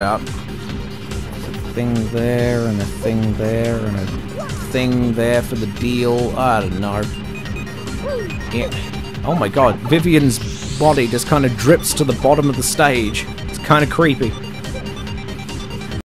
up. There's a thing there, and a thing there, and a thing there for the deal. I don't know. Yeah. Oh my god, Vivian's body just kind of drips to the bottom of the stage. It's kind of creepy.